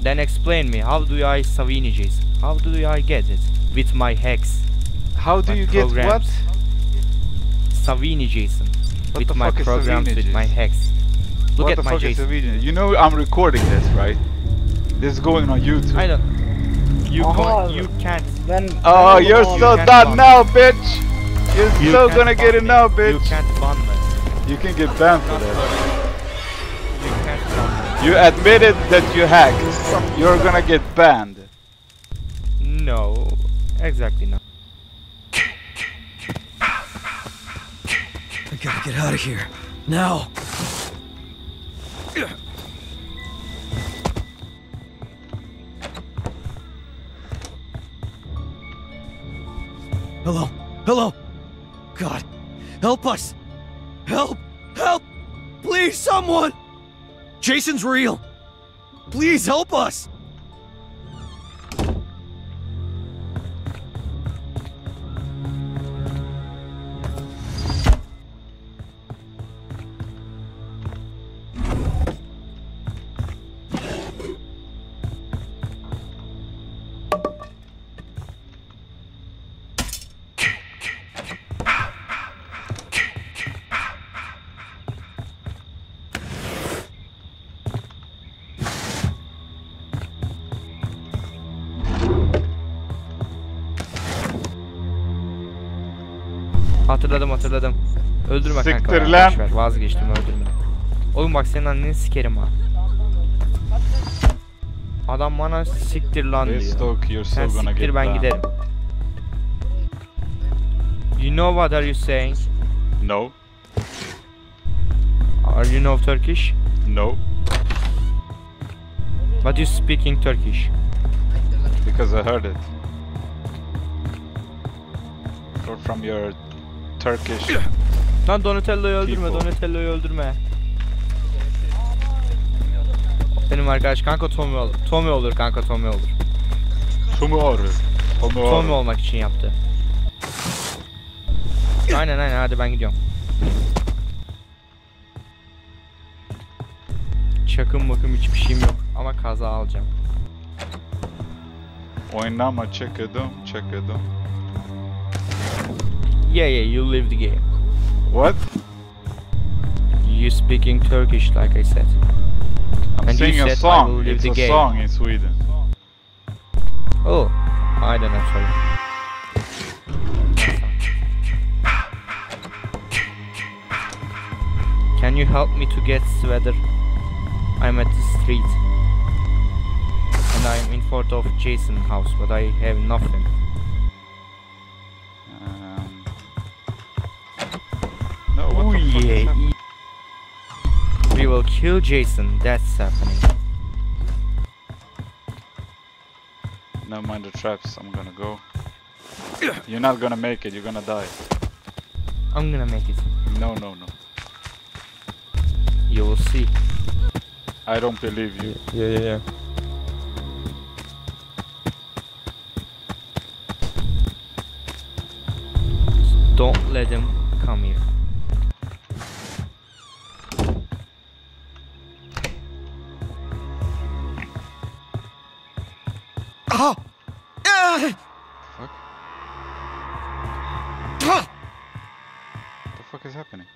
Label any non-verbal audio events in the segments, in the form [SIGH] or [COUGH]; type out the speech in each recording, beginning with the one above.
Then explain me, how do I Savini Jason? How do I get it? With my hex. How do My you get what? programs. Savini Jason. What with the my fuck is programs, Savini with my hex. Look what at the my fuck Jason. is a video? You know I'm recording this, right? This is going on YouTube. I don't. You Aha. can't. You can't. Then, ah, Oh, ben you're oğlum so abi. can't done now, bitch! You're You so gonna get it me. now, You can't ban me. You can get banned for Not that. You admitted that you hacked. You're gonna get banned. No. Exactly not. I gotta get out of here. Now! Hello? Hello? God, help us! Help! Help! Please, someone! Jason's real! Please help us! Hatırladım hatırladım. Öldürme kanka. Siktir lan. ver, Vazgeçtim öldürme. Oğlum bak senin anneni sikerim ha. Adam bana siktir lan diyor. You're so Sen siktir ben banned. giderim. You know what are you saying? No, Are you know Turkish? no, But you speaking Turkish. because I heard it. Or from your Turkish. Lan Donatello'yu öldürme, People. Donatello'yu öldürme. Benim arkadaş kanka Tommy olur. Tommy olur kanka Tommy olur. Tomorrow. Tommy Tomorrow. olmak için yaptı. Aynen aynen hadi ben gidiyorum. Çakım bakım hiçbir şeyim yok ama kaza alacağım. Oynama çekedim, çekedim. Yeah yeah you live the game. What? You speaking Turkish like I said. I'm And singing a song. It's the a game. song in Sweden. Oh, I don't know sorry. Can you help me to get sweater? I'm at the street. And I'm in front of Jason house, but I have nothing. Kill Jason, that's happening. Never mind the traps, I'm gonna go. You're not gonna make it, you're gonna die. I'm gonna make it. No, no, no. You will see. I don't believe you. Yeah, yeah, yeah. Don't let them come here. Oh! Ah! Fuck. What the fuck is happening?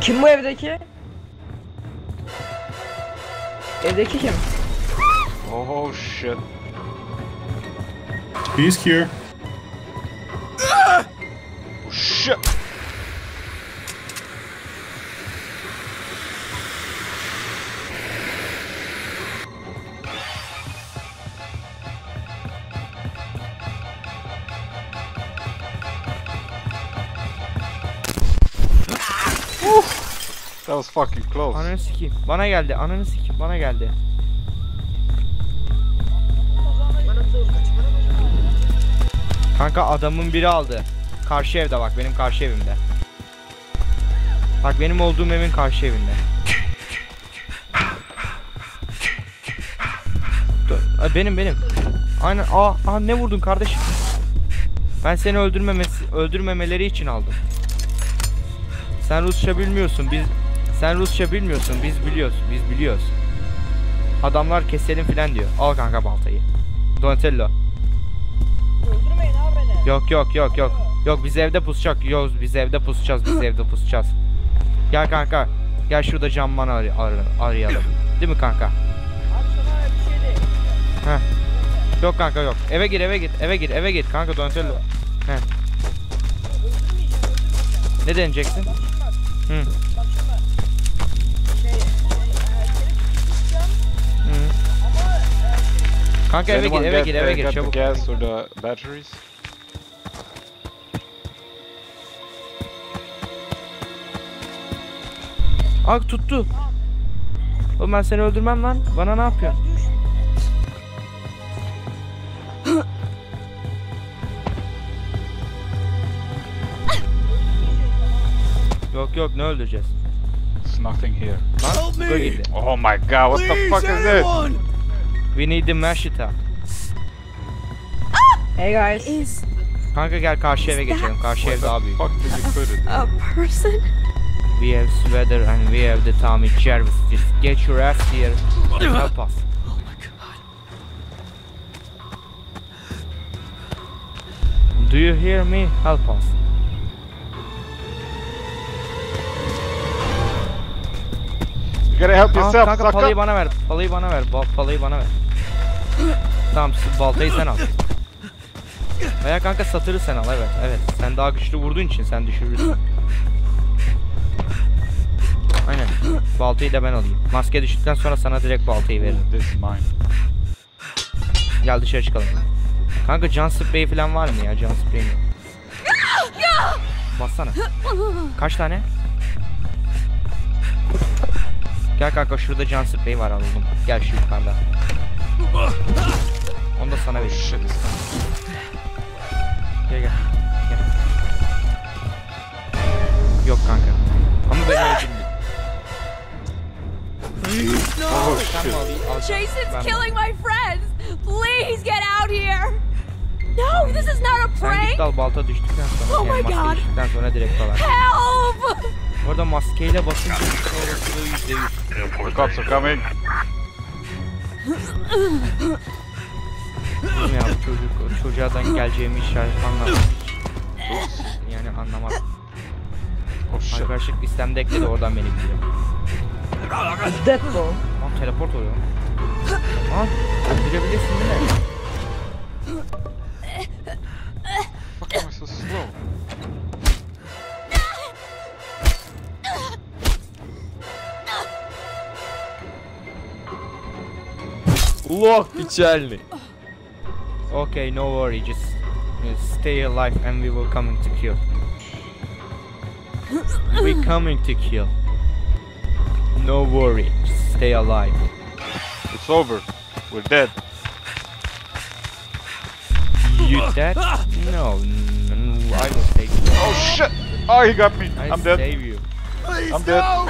Kim bu evdeki? Evdeki kim? Oh shit. He's here. Shit! That was fucking close. Ananı sikeyim. Bana geldi. Ananı sikeyim. Bana geldi. Kanka adamın biri aldı. Karşı evde bak benim karşı evimde. Bak benim olduğum evin karşı evinde. Dur. Benim benim. Aynen. Aa, aa ne vurdun kardeşim? Ben seni öldürmemesi öldürmemeleri için aldım. Sen Rusça bilmiyorsun. Biz sen Rusça bilmiyorsun. Biz biliyoruz. Biz biliyoruz. Adamlar keselim filan diyor. Al kanka baltayı. Donatello. Öldürmeyin abi beni. Yok yok yok yok. Yok biz evde pusacak. Yok biz evde pusacağız. Biz evde pusacağız. Gel kanka. Gel şurada camman ar ar- arayalım. Değil mi kanka? Şey de. Yok kanka yok. Eve gir eve gir. Eve gir eve gir. Kanka. Öldürmeyeceğim öldürmeyeceğim. Ne deneyeceksin? Hı. Hı. Kanka eve gir eve gir eve gir çabuk. gas or the batteries? Ak tuttu. Oğlum ben seni öldürmem lan. Bana ne yapıyorsun? Yok yok ne öldüreceğiz? There's nothing here. Lan me! girdi. Oh my god, what the fuck is this? We need the mashita. Hey guys. Kanka gel karşı eve geçelim. Karşı ev daha büyük. Fuck did you put it? a person? We have Sweater and we have the Tommy Jarvis. Just get your ass here. Help us. Oh my god. Do you hear me? Help us. You gotta help Aa, yourself, kanka palayı bana ver. Palayı bana ver. Bal palayı bana ver. tamam baltayı sen al. Veya kanka satırı sen al evet. Evet. Sen daha güçlü vurduğun için sen düşürürsün. Baltayı da ben alayım. Maske düştükten sonra sana direkt baltayı veririm. Gel dışarı çıkalım. Kanka can spreyi falan var mı ya? Can spreyi mi? Bassana. Kaç tane? Gel kanka şurada can spreyi var alalım. Gel şu yukarıda. Onu da sana vereyim. Sen prank. git al balta düştükten sonra. Oh yani my maske God. düştükten sonra direkt alar. Help! Orada maskeyle basınca olasılığı yüzde yüz. The cops are coming. Bilmiyorum ya bu çocuk çocuğadan geleceğimi işaret anlamadım. Yani anlamadım. Oh. Arkadaşlık listemde ekledi oradan beni biliyor. Deadpool. Lan teleport oluyor. Lan öldürebilirsin değil mi? Fuck am I so slow? Лох печальный. Okay, no worry, just uh, stay alive and we will coming to kill. we coming to kill. No worry, just stay alive. It's over. We're dead. You dead? No, n- I will save you. Oh shit! Oh, he got me. I I'm dead. save you. Please, I'm dead. no!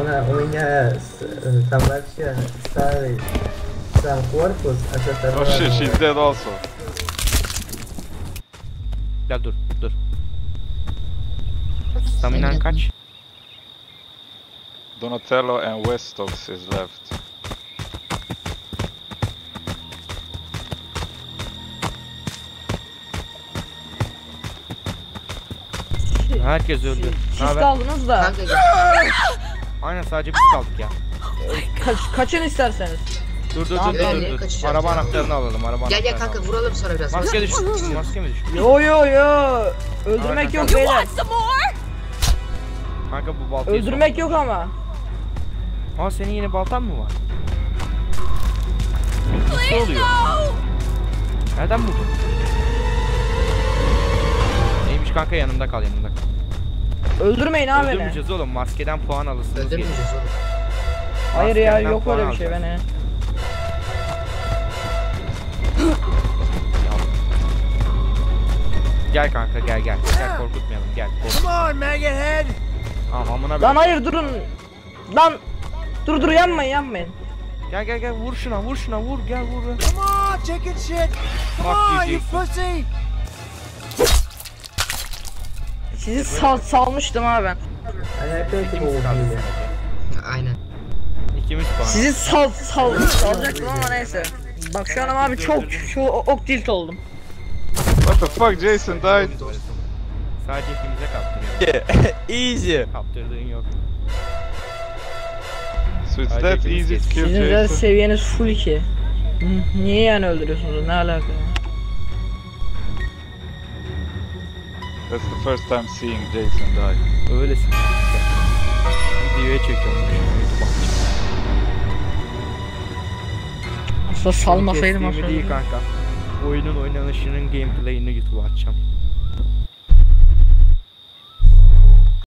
Una uña s- Samaria sabe San cuerpos hasta Oh shit, she's dead also. Gel dur, dur. Staminan kaç? Donatello and Westox is left. Herkes öldü. Siz haber? kaldınız da. Aynen sadece biz kaldık ya. Kaç, kaçın isterseniz. Dur dur dur Tamam, dur ben dur. dur. kaçacağım Araba anahtarını alalım. Araba Gel gel anahtarını kanka alalım. vuralım sonra biraz. Maske düş. Maske mi düş? Yo yo yo. Öldürmek Aynen. yok You beyler. want some more? Kanka bu baltayı Öldürmek yok ama. Aa senin yeni baltan mı var? Ne Please oluyor? no! Nereden buldun? Neymiş kanka yanımda kal yanımda kal. Öldürmeyin abi. Öldürmeyeceğiz oğlum maskeden puan alırsınız diye. Öldürmeyeceğiz oğlum. Hayır ya yok öyle bir şey alacağız. beni. [GASPS] Gel kanka gel gel. Gel korkutmayalım gel. Kork. Come on, Maggothead! Tamam amına Lan hayır durun. Lan Dur dur yanmayın yanmayın. Gel gel gel vur şuna vur şuna vur gel vur. Come on chicken shit. Come on you pussy. Sizi sal salmıştım ha ben. Aynen. İkimiz puan. Sizi sal sal salacaktım ama neyse. Bak şu an abi çok şu ok tilt oldum. What the fuck Jason died. Sadece ikimize kaptırıyor. [LAUGHS] Easy. Kaptırdığın yok. So it's that easy to kill Sizin de Jason? seviyeniz full 2. Niye yani öldürüyorsunuz? Ne alaka? That's the first time seeing Jason die. Öylesin. Videoya çekiyorum. Aslında salmasaydım Kestiğimi değil aslında. kanka. Oyunun oynanışının gameplay'ini YouTube'a atacağım.